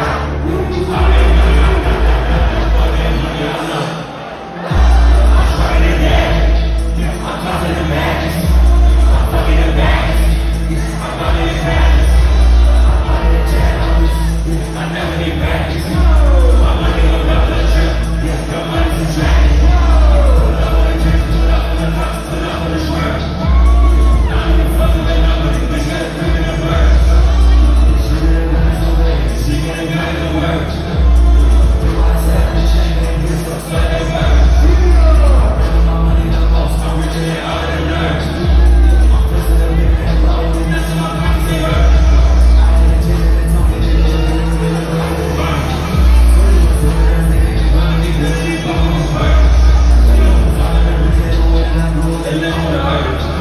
Bye. tires.